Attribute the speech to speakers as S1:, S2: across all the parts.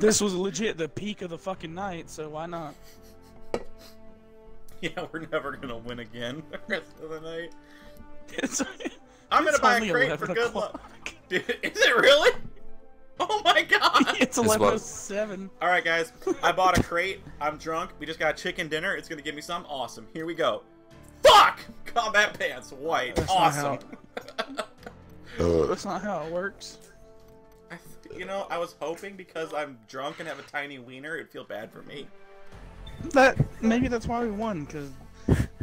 S1: This was legit the peak of the fucking night, so why not?
S2: Yeah, we're never gonna win again the rest of the night.
S1: It's,
S2: I'm gonna buy a crate for good luck. Dude, is it really? Oh my god!
S1: it's
S3: what?
S1: 11:07.
S2: All right, guys. I bought a crate. I'm drunk. We just got chicken dinner. It's gonna give me some. Awesome. Here we go. Fuck! Combat pants, white.
S1: That's not
S2: awesome.
S1: That's not how it works.
S2: I th- you know, I was hoping because I'm drunk and have a tiny wiener, it'd feel bad for me.
S1: That maybe that's why we won, because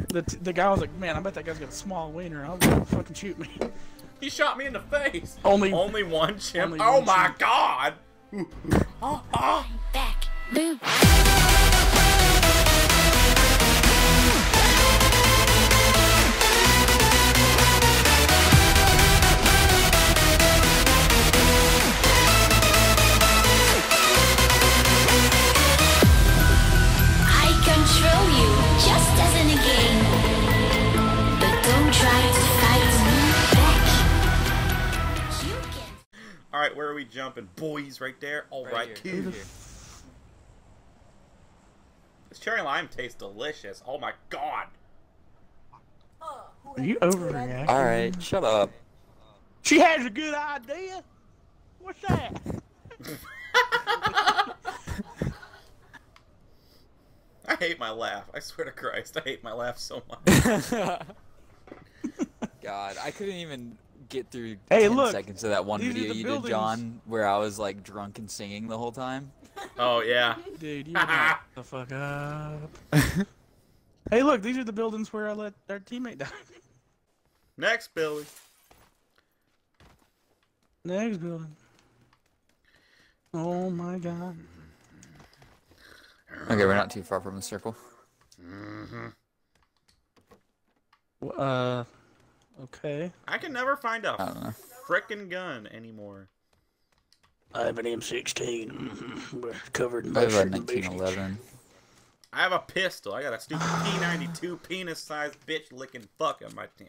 S1: the t- the guy was like, "Man, I bet that guy's got a small wiener. I'll gonna fucking shoot me."
S2: He shot me in the face.
S1: Only-
S2: only one chimp.
S1: only
S2: oh
S1: one
S2: my
S1: chimp.
S2: god.
S4: Back.
S2: Right, where are we jumping? Boys, right there. All
S3: Right
S2: right,
S3: here.
S2: cool. This cherry lime tastes delicious. Oh my god.
S1: Are you overreacting?
S3: All right, shut up.
S1: She has a good idea. What's that?
S2: I hate my laugh. I swear to Christ, I hate my laugh so much.
S3: God, I couldn't even get through
S1: Hey,
S3: 10
S1: look,
S3: seconds of that one
S1: these
S3: video you
S1: buildings.
S3: did, John, where I was like drunk and singing the whole time.
S2: oh yeah.
S1: Dude, you the fuck up. hey, look, these are the buildings where I let our teammate die.
S2: Next, Billy.
S1: Next building. Oh my god.
S3: Okay, we're not too far from the circle.
S1: W- Uh, okay.
S2: I can never find a
S3: don't know.
S2: frickin' gun anymore.
S1: I have an M16. Mhm. Covered in
S3: I have a
S1: mustard and
S3: 1911.
S2: I have a pistol. I got a stupid P92 penis-sized bitch licking fuck on my team.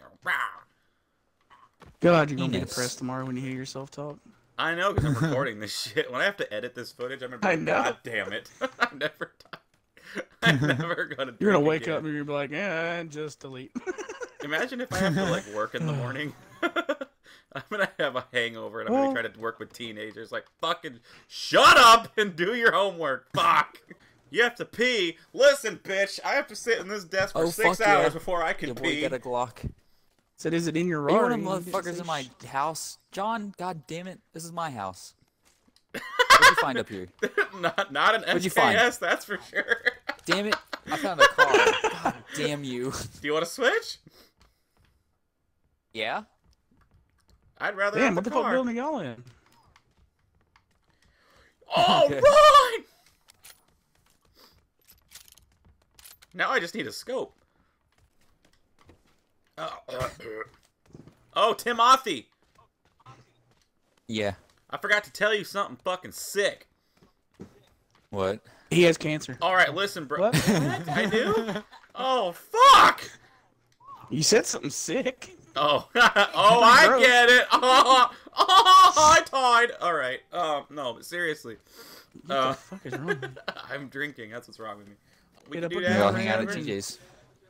S1: God, you're gonna be depressed tomorrow when you hear yourself talk.
S2: I know because I'm recording this shit. When I have to edit this footage, I'm gonna be
S1: I
S2: like,
S1: know.
S2: God damn it. I'm never done. I'm never gonna
S1: You're gonna wake
S2: again.
S1: up and you're gonna be like, eh, just delete.
S2: Imagine if I have to like work in the morning. I'm gonna have a hangover and I'm
S1: Well-
S2: gonna try to work with teenagers. Like, fucking shut up and do your homework. Fuck. You have to pee. Listen, bitch. I have to sit in this desk for
S3: Oh,
S2: six
S3: fuck yeah.
S2: hours before I can
S3: Your boy
S2: pee.
S3: got a Glock.
S1: Said, is it in your
S3: Are you
S1: Rari?
S3: one of
S1: You
S3: them
S1: didn't
S3: motherfuckers in my house? John, god damn it. This is my house. What'd you find up here?
S2: not, not an
S3: What'd you
S2: SKS,
S3: find?
S2: that's for sure.
S3: Damn it. I found a car. God damn you.
S2: Do you want to switch?
S3: Yeah?
S2: I'd rather
S1: Damn,
S2: have
S1: what
S2: the
S1: the fuck
S2: car.
S1: building y'all in?
S2: Oh,
S3: Okay.
S2: right. Now I just need a scope. Oh, uh, uh. oh, Timothy.
S3: Yeah.
S2: I forgot to tell you something fucking sick.
S3: What?
S1: He has cancer.
S2: All right, listen, bro.
S1: What?
S2: I do. Oh fuck.
S1: You said something sick.
S2: Oh, oh, I
S1: Gross.
S2: get it. Oh, oh, I tied. All right. Um, no, but seriously,
S1: What
S2: Uh,
S1: the fuck is wrong?
S2: I'm drinking. That's what's wrong with me. We
S1: Get
S2: can
S1: up
S2: do that.
S3: We all hang out at. TJ's.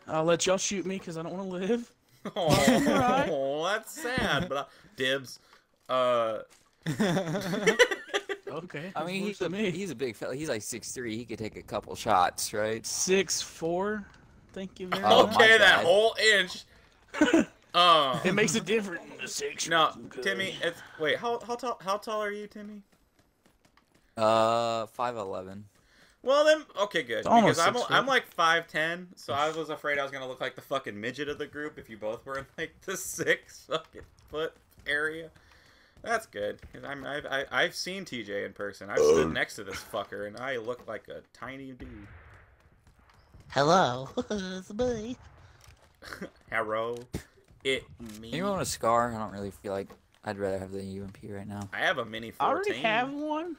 S1: I'll let y'all shoot me because I don't want to live.
S2: Oh, that's sad. But uh, dibs. Uh,
S1: Okay.
S3: I mean, he's a,
S1: me.
S3: he's a big fella. He's like 6'3". He could take a couple shots, right?
S1: six four. Thank you very
S3: Oh,
S1: much.
S2: okay, that whole inch. Uh,
S1: It makes it different in the section.
S2: no, Timmy. It's wait. How how tall how tall are you, Timmy?
S3: Uh, 5'11".
S2: Well then, okay, good.
S1: It's almost
S2: Because I'm
S1: six
S2: I'm like five ten, so I was afraid I was gonna look like the fucking midget of the group if you both were in like the six fucking foot area. That's good. 'cause I'm I've I, I've seen TJ in person. I've stood next to this fucker, and I look like a tiny dude.
S5: Hello, it's me.
S2: Hello, it me.
S3: Anyone want a scar? I don't really feel like I'd rather have the UMP right now.
S2: I have a mini
S1: I already have one.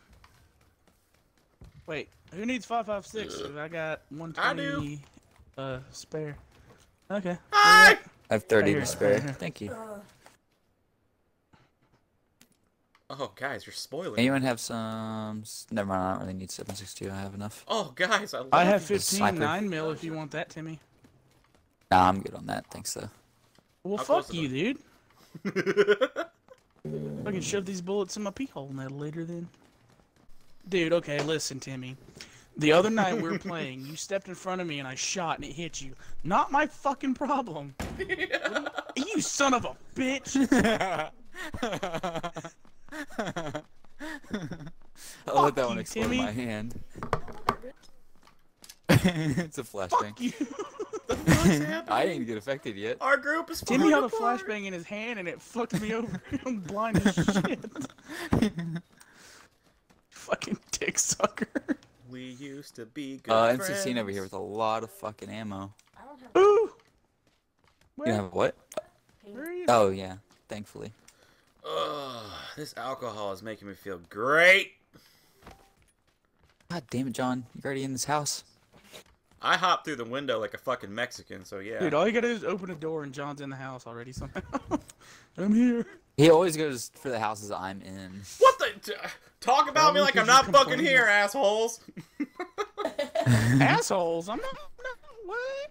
S1: Wait, who needs five five six? I got 120
S2: I do.
S1: Uh, spare. Okay.
S2: Hi.
S3: I have 30
S1: Right
S3: to spare. Thank you.
S2: Oh, guys, you're spoiling.
S3: Anyone have some? Never mind. I don't really need 762. I have enough.
S2: Oh, guys, I love
S1: I have 15 9 mil if you want that, Timmy.
S3: Nah, I'm good on that. Thanks though.
S1: Well,
S2: How
S1: fuck you,
S2: it?
S1: dude. I can shove these bullets in my pee hole now later then. Dude, okay, listen, Timmy. The other night we were playing, you stepped in front of me and I shot and it hit you. Not my fucking problem. You son of a bitch!
S3: I'll let that one
S1: you,
S3: explode in my hand. it's a flashbang. I didn't get affected yet.
S2: Our group is
S1: Timmy had
S2: falling
S1: a flashbang in his hand and it fucked me over. I'm blind as shit. Fucking dick sucker.
S2: We used to be good
S3: Uh,
S2: friends.
S3: M16 over here with a lot of fucking ammo.
S1: Ooh!
S3: You
S1: Where,
S3: have what?
S1: where are you?
S3: Oh yeah, thankfully.
S2: Ugh, this alcohol is making me feel great.
S3: God damn it, John! You're already in this house.
S2: I hopped through the window like a fucking Mexican, so yeah.
S1: Dude, all you gotta do is open a door and John's in the house already somehow. I'm here.
S3: He always goes for the houses I'm in.
S2: what the? Talk about me like I'm not
S1: you
S2: fucking here, assholes.
S1: Assholes. I'm not. No, what?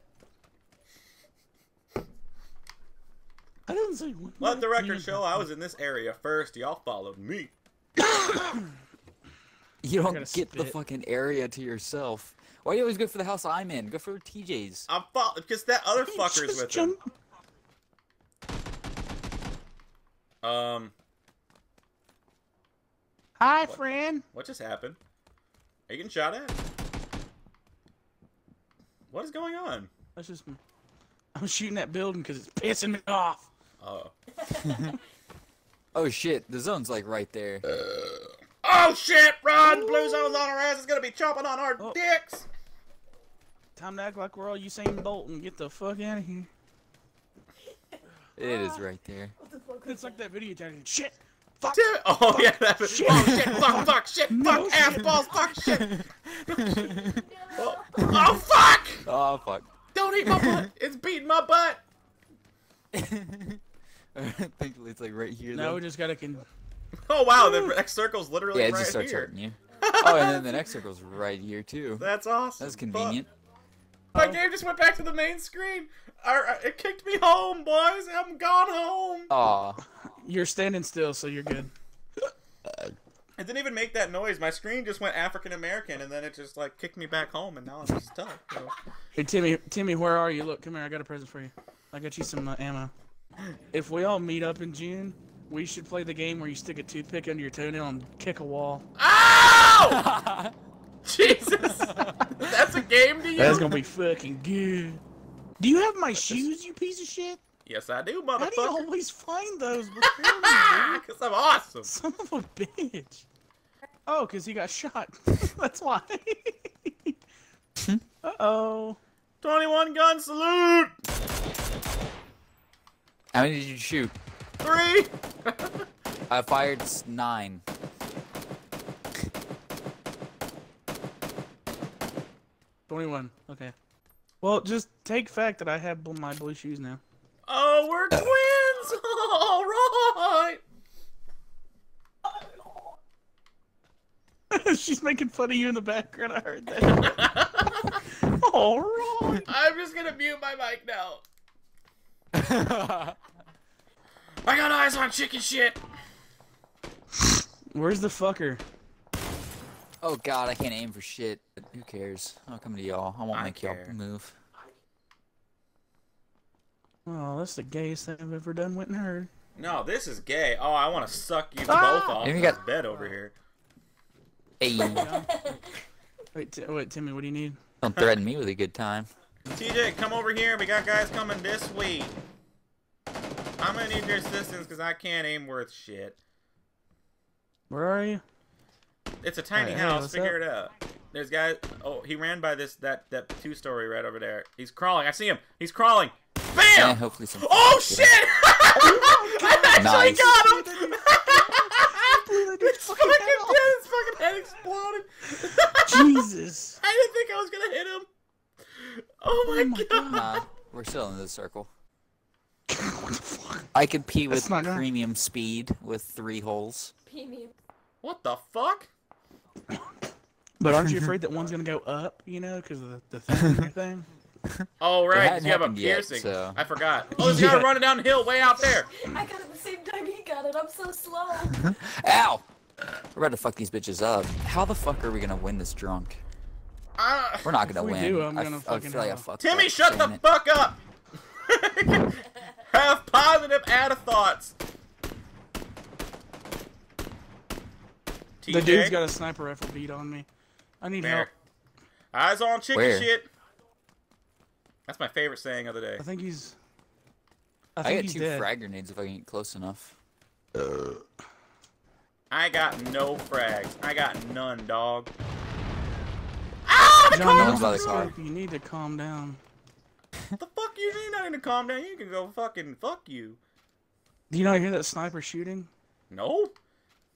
S1: I didn't say one.
S2: Let the record show I was in this area first. Y'all followed me.
S3: You don't
S1: gonna
S3: get the fucking area to yourself. Why do you always go for the house I'm in? Go for TJ's.
S2: I'm fo- because that other fucker's
S1: Just
S2: with him. Um,
S1: Hi, friend.
S2: what just happened? Are you getting shot at? What is going on?
S1: That's just. me. I'm shooting that building because it's pissing me off.
S2: Oh.
S3: Oh shit, the zone's like right there.
S2: Oh shit! Run! Blue zone's on our ass. It's gonna be chomping on our
S1: Oh.
S2: dicks.
S1: Time to act like we're all Usain Bolt and get the fuck out of here.
S3: It is right there.
S1: It's like that video chat. Shit. Fuck.
S2: Damn it. Oh yeah, that.
S1: Oh, shit.
S2: Oh shit! Fuck! Fuck! Shit!
S1: No
S2: fuck! Ass
S1: shit.
S2: balls! Fuck! Shit! oh, oh fuck!
S3: Oh fuck.
S2: Don't eat my butt! It's beating my butt.
S3: Thankfully it's like right here.
S1: Now we just gotta con-
S2: Oh wow, the next circle's literally
S3: yeah, it
S2: right
S3: just starts
S2: here.
S3: hurting you. Oh, and then the next circle's right here too.
S2: That's awesome.
S3: That's
S2: Fuck.
S3: Convenient.
S2: My game just went back to the main screen. Ar- ar- It kicked me home, boys. I'm gone home.
S3: Aw.
S1: You're standing still, so you're good.
S2: It didn't even make that noise. My screen just went African American, and then it just like kicked me back home, and now I'm stuck. So.
S1: Hey Timmy, Timmy, where are you? Look, come here. I got a present for you. I got you some uh, ammo. If we all meet up in June, we should play the game where you stick a toothpick under your toenail and kick a wall.
S2: Ow! Jesus, that's a game to you?
S1: That's gonna be fucking good. Do you have my shoes, you piece of shit?
S2: Yes, I do, motherfucker.
S1: How do you
S2: motherfucker.
S1: always find those before me, dude?
S2: Because I'm awesome.
S1: Son of a bitch. Oh, because he got shot. That's why. uh oh.
S2: 21 gun salute.
S3: How many did you shoot?
S2: Three.
S3: I fired nine.
S1: Twenty-one. Okay. Well, just take fact that I have my blue shoes now.
S2: Oh, we're twins. All right.
S1: She's making fun of you in the background. I heard that. All right.
S2: I'm just gonna mute my mic now. I got eyes on chicken shit.
S1: Where's the fucker?
S3: Oh god, I can't aim for shit. Who cares? I'll come to y'all. I won't
S2: I
S3: make y'all move.
S1: Oh, that's the gayest thing I've ever done. Went and heard.
S2: No, this is gay. Oh, I want to suck you
S1: Ah!
S2: both off
S3: And we
S2: this
S3: got-
S2: bed over here.
S3: Hey,
S1: Wait, t- wait, Timmy, what do you need?
S3: don't threaten me with a good time.
S2: TJ, come over here. We got guys coming this week. I'm gonna need your assistance because I can't aim worth shit.
S1: Where are you?
S2: It's a tiny
S1: Alright, hey,
S2: house.
S1: what's
S2: Figure it out. There's guys. Oh, he ran by this that that two story right over there. He's crawling. I see him. He's crawling.
S3: And
S2: Bam!
S3: hopefully some.
S2: Oh shit! I actually
S3: Nice.
S2: got him.
S1: Blew that
S2: His
S1: fucking
S2: fucking,
S1: head
S2: yeah, his fucking head exploded.
S1: Jesus.
S2: I didn't think I was gonna hit him. Oh my,
S1: Oh my
S2: god.
S3: Nah, we're still in the circle.
S1: what the fuck?
S3: I compete
S1: That's
S3: with
S1: not gonna-
S3: premium speed with three holes.
S5: P-memes.
S2: What the fuck?
S1: But aren't you afraid that one's gonna go up? You know, because of the, the thing. thing?
S2: Oh right, you have a
S3: happened yet,
S2: piercing.
S3: so-
S2: I forgot. Oh, there's a guy
S1: Yeah.
S2: running downhill way out there.
S5: I got it the same time he got it. I'm so slow.
S3: Ow! We're about to fuck these bitches up. How the fuck are we gonna win this drunk?
S2: Uh,
S3: We're not gonna
S1: we
S3: win.
S1: do, I'm
S3: I
S1: gonna
S3: f- I
S1: fucking
S3: feel like I
S1: have
S3: fucked
S2: Timmy,
S3: up
S2: shut the
S3: it.
S2: fuck up. have positive add thoughts. TJ,
S1: The dude's got a sniper rifle beat on me. I need help.
S2: Eyes on chicken
S3: Where?
S2: shit. That's my favorite saying of the day.
S1: I think he's. I
S3: I
S1: think
S3: get
S1: he's
S3: two
S1: dead.
S3: frag grenades if I can get close enough. Uh.
S2: I got no frags. I got none, dog. Ah, the
S1: John,
S2: car!
S3: One's by the
S1: you
S3: car.
S1: need to- You need to calm down.
S2: The fuck you need nothing to calm down. You can go fucking fuck you.
S1: Do you not hear that sniper shooting?
S2: No.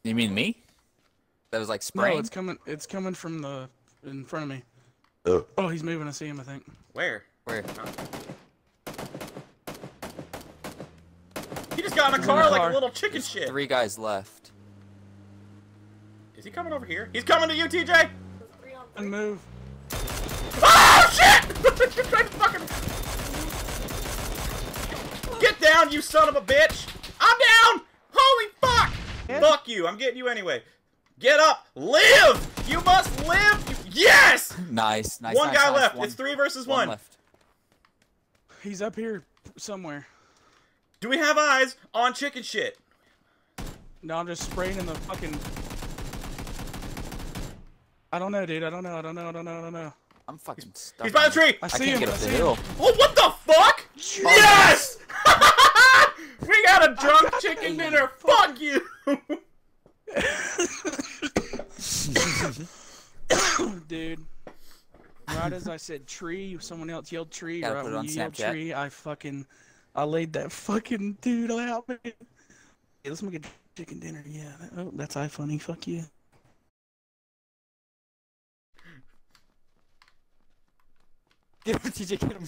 S3: You mean me? That was like
S1: No,
S3: spraying.
S1: it's coming. It's coming from the in front of me. Oh, he's moving. I see him. I think.
S2: Where?
S3: Where?
S2: He just got in a
S1: He's in
S2: car like a little chicken shit.
S3: Three guys left.
S2: Is he coming over here? He's coming to you, TJ.
S5: There's three on
S1: And move.
S2: Oh shit! You're trying to fucking get down, you son of a bitch! I'm down. Holy fuck!
S1: Yeah.
S2: Fuck you. I'm getting you anyway. Get up. Live. You must live. You- Yes.
S3: Nice, nice.
S2: one
S3: nice,
S2: guy
S3: nice.
S2: left.
S3: One-
S2: It's three versus
S3: one
S2: one.
S3: left.
S1: He's up here somewhere.
S2: Do we have eyes on chicken shit?
S1: No, I'm just spraying in the fucking. I don't know, dude. I don't know. I don't know. I don't know. I don't know.
S3: I'm fucking stuck.
S2: He's by the tree.
S1: I
S3: I
S1: see
S3: can't
S1: him.
S3: get
S1: I
S3: up the
S1: see
S3: hill.
S1: him.
S2: Oh, what the fuck? Yes! we got a drunk
S1: got
S2: chicken dinner. Fuck you.
S1: dude. Right as I said tree, someone else yelled tree.
S3: Gotta
S1: right when
S3: on
S1: you yelled tree, I fucking, I laid that fucking dude out, man. Hey, let's make a chicken dinner. Yeah. that- Oh, that's iFunny. Fuck you.
S3: Get him, TJ, get him.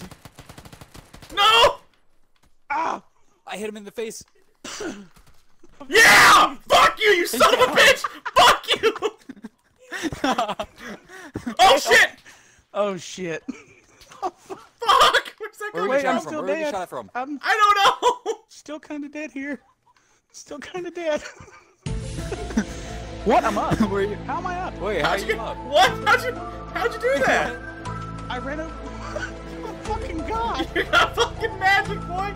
S2: no!
S1: Ah!
S3: I hit him in the face.
S2: Yeah! Fuck you, you son of a bitch! Fuck you! Oh shit!
S1: Oh shit.
S2: Oh, Fuck! Where's that
S3: Where are you
S1: Wait, I'm
S3: shot
S2: from?
S3: from?
S1: still
S3: Where
S1: dead.
S3: shot from?
S1: I'm
S2: I don't know!
S1: still kind of dead here. Still kind of dead. what? I'm up.
S3: Where are you?
S1: How am I up?
S3: Wait, how
S2: How'd
S3: are
S2: you
S3: you
S2: get,
S3: up?
S2: what? How'd you, how'd you do that?
S1: I ran over. oh, fucking god.
S2: You're not fucking magic, boy!